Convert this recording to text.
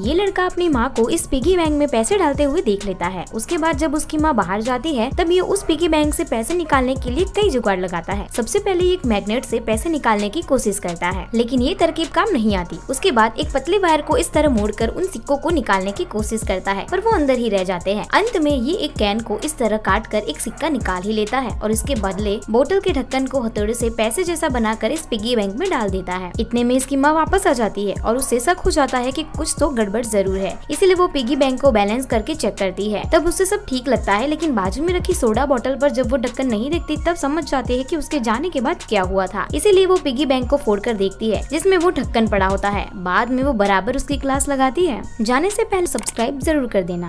ये लड़का अपनी माँ को इस पिगी बैंक में पैसे डालते हुए देख लेता है। उसके बाद जब उसकी माँ बाहर जाती है, तब ये उस पिगी बैंक से पैसे निकालने के लिए कई जुगाड़ लगाता है। सबसे पहले एक मैग्नेट से पैसे निकालने की कोशिश करता है, लेकिन ये तरकीब काम नहीं आती। उसके बाद एक पतले वायर को इस तरह मोड़कर उन सिक्कों को निकालने की कोशिश करता है, पर वो अंदर ही रह जाते हैं। अंत में ये एक कैन को इस तरह काट कर एक सिक्का निकाल ही लेता है और इसके बदले बोतल के ढक्कन को हथौड़े से पैसे जैसा बनाकर इस पिगी बैंक में डाल देता है। इतने में इसकी माँ वापस आ जाती है और उससे शक हो जाता है की कुछ तो गड़बड़ ज़रूर है। इसीलिए वो पिगी बैंक को बैलेंस करके चेक करती है। तब उससे सब ठीक लगता है, लेकिन बाजू में रखी सोडा बॉटल पर जब वो ढक्कन नहीं देखती, तब समझ जाते हैं कि उसके जाने के बाद क्या हुआ था। इसीलिए वो पिगी बैंक को फोड़ कर देखती है, जिसमें वो ढक्कन पड़ा होता है। बाद में वो बराबर उसकी क्लास लगाती है। जाने से पहले सब्सक्राइब ज़रूर कर देना।